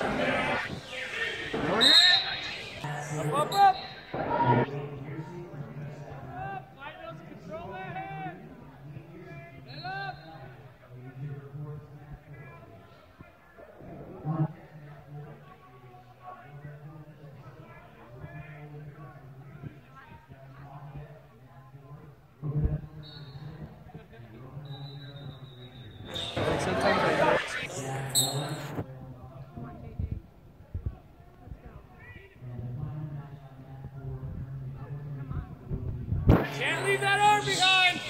Amen. Can't leave that arm behind!